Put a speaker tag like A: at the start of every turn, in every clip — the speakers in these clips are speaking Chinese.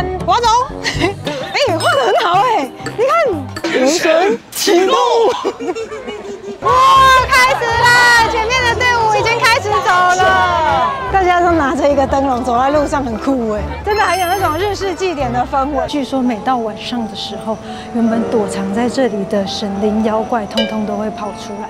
A: 三，我要走。哎，画的很好哎，你看，人生启动。哇，开始啦！前面的队伍已经开始走了，大家都拿着一个灯笼走在路上，很酷哎，真的很有那种日式祭典的氛围。据说每到晚上的时候，原本躲藏在这里的神灵妖怪，通通都会跑出来。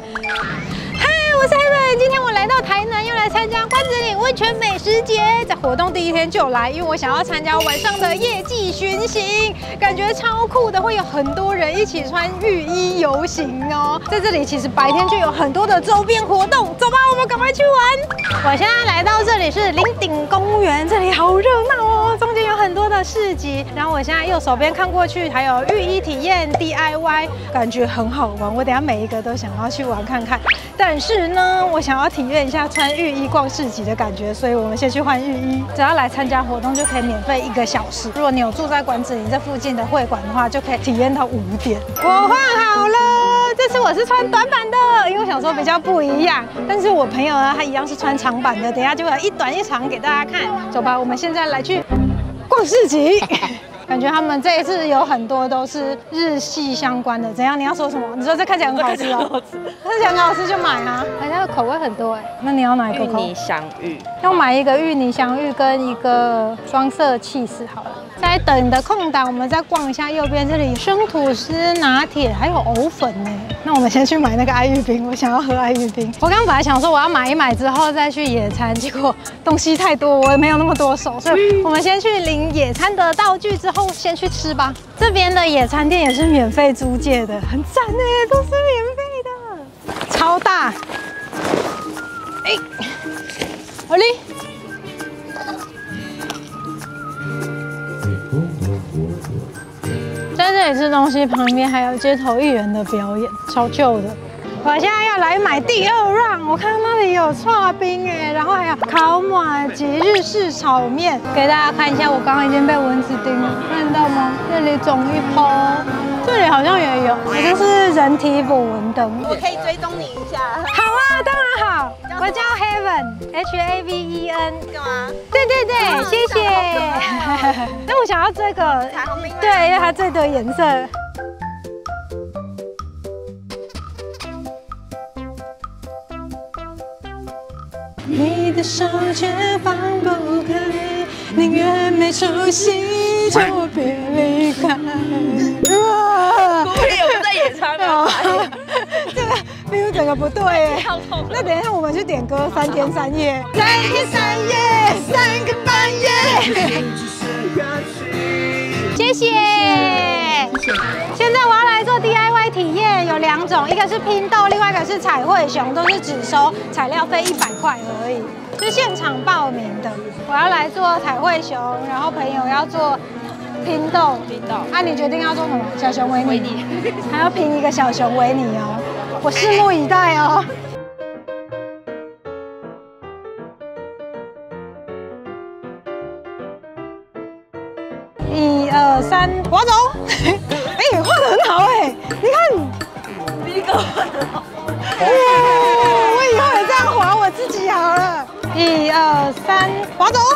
A: 今天我来到台南，又来参加关子岭温泉美食节。在活动第一天就来，因为我想要参加晚上的夜祭巡行，感觉超酷的，会有很多人一起穿浴衣游行哦。在这里其实白天就有很多的周边活动，走吧，我们赶快去玩。我现在来到这里是林顶公园，这里好热闹哦，中间有很多的市集。然后我现在右手边看过去，还有浴衣体验 DIY，感觉很好玩。我等下每一个都想要去玩看看。但是呢，我想要体验一下穿浴衣逛市集的感觉，所以我们先去换浴衣。只要来参加活动就可以免费一个小时。如果你有住在馆子里这附近的会馆的话，就可以体验到五点。我换好了，这次我是穿短版的，因为我想说比较不一样。但是我朋友呢，他一样是穿长版的，等下就会一短一长给大家看。走吧，我们现在来去逛市集。感觉他们这一次有很多都是日系相关的，怎样？你要说什么？你说这看起来很好吃哦，看起来很好吃就买啊！哎，它的口味很多哎，那你要哪一个？
B: 芋泥香芋，
A: 要买一个芋泥香芋跟一个双色气势好了。在等的空档，我们再逛一下右边这里，生吐司拿铁还有藕粉呢。那我们先去买那个爱玉冰，我想要喝爱玉冰。我刚本来想说我要买一买之后再去野餐，结果东西太多，我也没有那么多手，所以我们先去领野餐的道具之后先去吃吧。这边的野餐店也是免费租借的，很赞呢，都是免费的，超大。哎，好嘞。在吃东西，旁边还有街头艺人的表演，超旧的。我现在要来买第二 round，我看那里有串冰哎，然后还有烤马吉日式炒面，给大家看一下。我刚刚已经被蚊子叮了，看到吗？这里肿一泡，这里好像也有，好像是人体捕蚊灯。
B: 我可以追踪你一下。
A: 好啊，当然好。我叫 Heaven，H A V E N。
B: 干嘛？
A: 对对对，谢谢。那我想要这个
B: 彩虹冰。
A: 对，因为它最多颜色。你的手却放不开，宁愿没出息就别离开。哇！
B: 故意我们在演唱吗？
A: 这个 feel 整个不对耶。那等一下我们去点歌，三天三夜，三天三夜，种，一个是拼豆，另外一个是彩绘熊，都是只收材料费一百块而已，是现场报名的。我要来做彩绘熊，然后朋友要做拼豆。
B: 拼豆。
A: 啊，你决定要做什么？小熊维尼。还要拼一个小熊维尼哦，我拭目以待哦。一二三，我要走。哎，画的很好哎，你看，
B: 第一个
A: 我以后也这样划我自己好了。一二三，划走。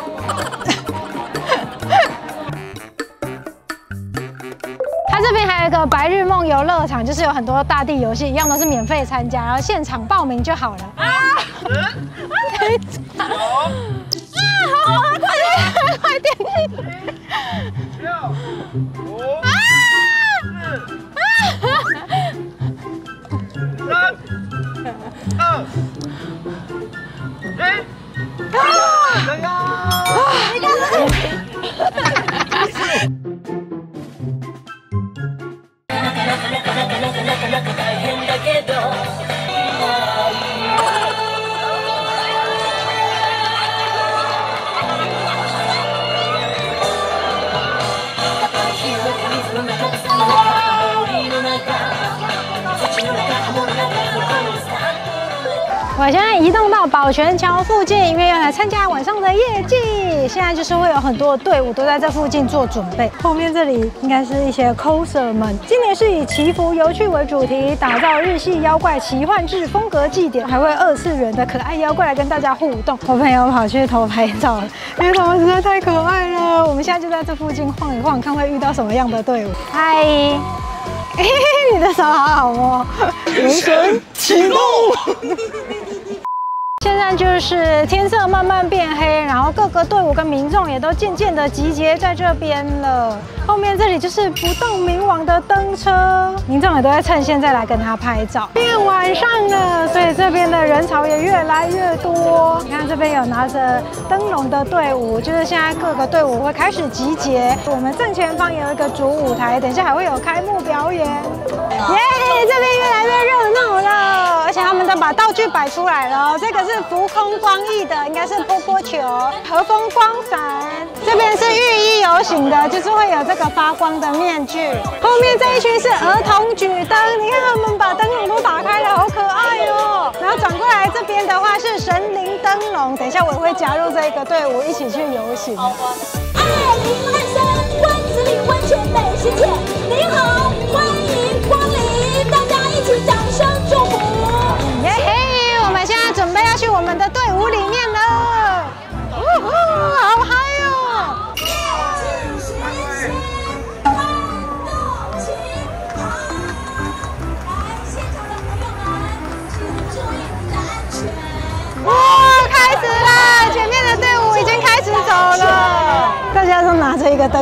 A: 它这边还有一个白日梦游乐场，就是有很多大地游戏，一样都是免费参加，然后现场报名就好了。啊！啊！好好，快点，快点！我现在移动到宝泉桥附近，因为要来参加晚上的夜祭。现在就是会有很多的队伍都在这附近做准备。后面这里应该是一些 coser 们。今年是以祈福游趣为主题，打造日系妖怪奇幻志风格祭典，还会二次元的可爱妖怪来跟大家互动。我朋友跑去偷拍照了，因为他们实在太可爱了。我们现在就在这附近晃一晃，看会遇到什么样的队伍。嗨，你的手好好摸，人神启动。现在就是天色慢慢变黑，然后各个队伍跟民众也都渐渐的集结在这边了。后面这里就是不动明王的灯车，民众也都在趁现在来跟他拍照。变晚上了，所以这边的人潮也越来越多。你看这边有拿着灯笼的队伍，就是现在各个队伍会开始集结。我们正前方有一个主舞台，等一下还会有开幕表演。耶，这边越来越热闹了，而且他摆出来了。这个是浮空光翼的，应该是波波球、和风光伞。这边是浴衣游行的，就是会有这个发光的面具。后面这一群是儿童举灯，你看他们把灯笼都打开了，好可爱哦。然后转过来这边的话是神灵灯笼，等一下我会加入这个队伍一起去游行。
C: 爱临安山，关子岭温泉美食节，您好，欢迎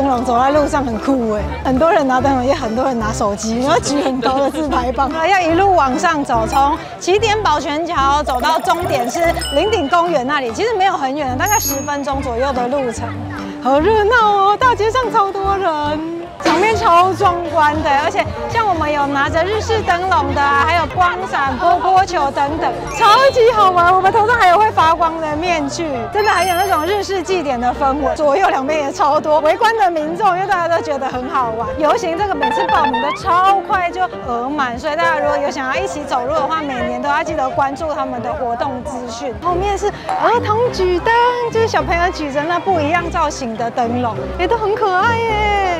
A: 灯笼走在路上，很酷哎。很多人拿灯笼，也很多人拿手机，然后举很高的自拍棒，要一路往上走，从起点宝泉桥走到终点是林顶公园那里，其实没有很远，大概十分钟左右的路程。好热闹哦，大街上超多人。场面超壮观的，而且像我们有拿着日式灯笼的、啊，还有光伞、波波球等等，超级好玩。我们头上还有会发光的面具，真的很有那种日式祭典的氛围。左右两边也超多围观的民众，因为大家都觉得很好玩。游行这个每次报名的超快就额满，所以大家如果有想要一起走路的话，每年都要记得关注他们的活动资讯。后面是儿童举灯，就是小朋友举着那不一样造型的灯笼，也都很可爱耶。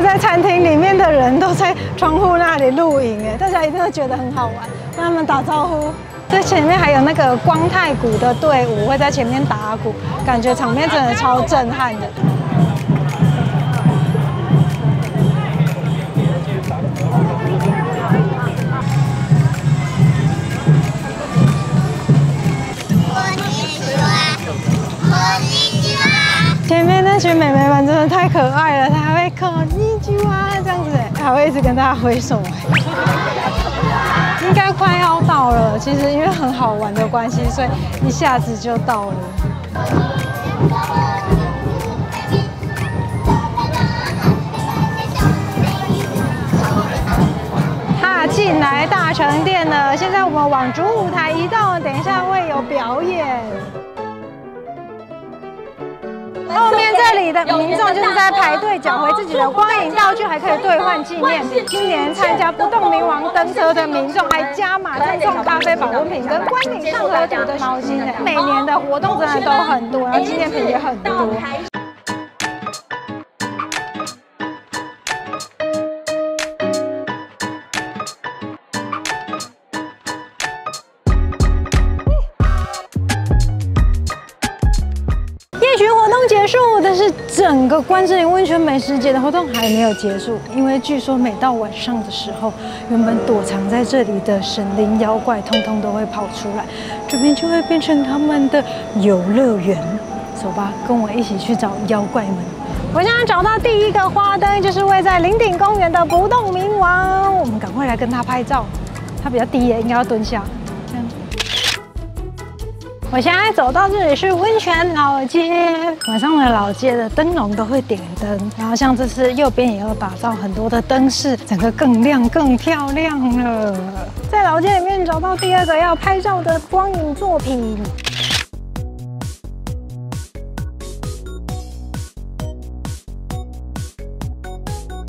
A: 在餐厅里面的人都在窗户那里露营，哎，大家一定会觉得很好玩，跟他们打招呼。在前面还有那个光太鼓的队伍会在前面打鼓，感觉场面真的超震撼的。前面那群美眉们真的太可爱了，她还会口一句话这样子，还会一直跟大家挥手。应该快要到了，其实因为很好玩的关系，所以一下子就到了。踏进来大成殿了，现在我们往主舞台移动，等一下会有表演。里的民众就是在排队缴回自己的光影道具，还可以兑换纪念品。今年参加不动明王登车的民众还加码赠送咖啡保温瓶跟观影上河图的毛巾呢。每年的活动真的都很多，然后纪念品也很多。结束，但是整个关之琳温泉美食节的活动还没有结束，因为据说每到晚上的时候，原本躲藏在这里的神灵妖怪，通通都会跑出来，这边就会变成他们的游乐园。走吧，跟我一起去找妖怪们。我现在找到第一个花灯，就是位在林顶公园的不动明王，我们赶快来跟他拍照。他比较低耶，应该要蹲下。我现在走到这里是温泉老街，晚上的老街的灯笼都会点灯，然后像这次右边也有打造很多的灯饰，整个更亮更漂亮了。在老街里面找到第二个要拍照的光影作品。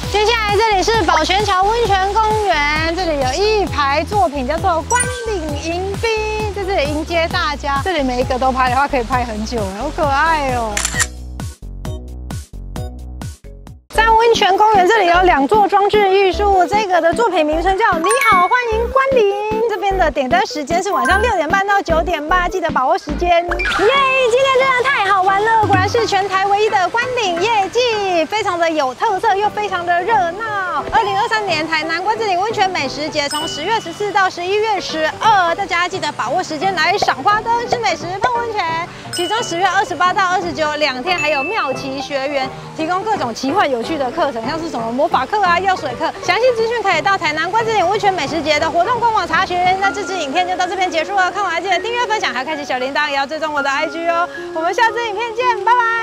A: 接下来这里是宝泉桥温泉公园，这里有一排作品叫做《关岭迎宾》，在这里迎接大家。这里每一个都拍的话，可以拍很久，好可爱哦。在温泉公园这里有两座装置艺术，这个的作品名称叫“你好，欢迎”。点灯时间是晚上六点半到九点半，记得把握时间。耶！今天真的太好玩了，果然是全台唯一的观岭夜祭，非常的有特色又非常的热闹。二零二三年台南关子岭温泉美食节从十月十四到十一月十二，大家记得把握时间来赏花灯、吃美食、泡温泉。其中十月二十八到二十九两天还有妙奇学员提供各种奇幻有趣的课程，像是什么魔法课啊、药水课。详细资讯可以到台南关子岭温泉美食节的活动官网查询。那这支影片就到这边结束了，看完记得订阅、分享，还要开启小铃铛，也要追踪我的 IG 哦。我们下次影片见，拜拜。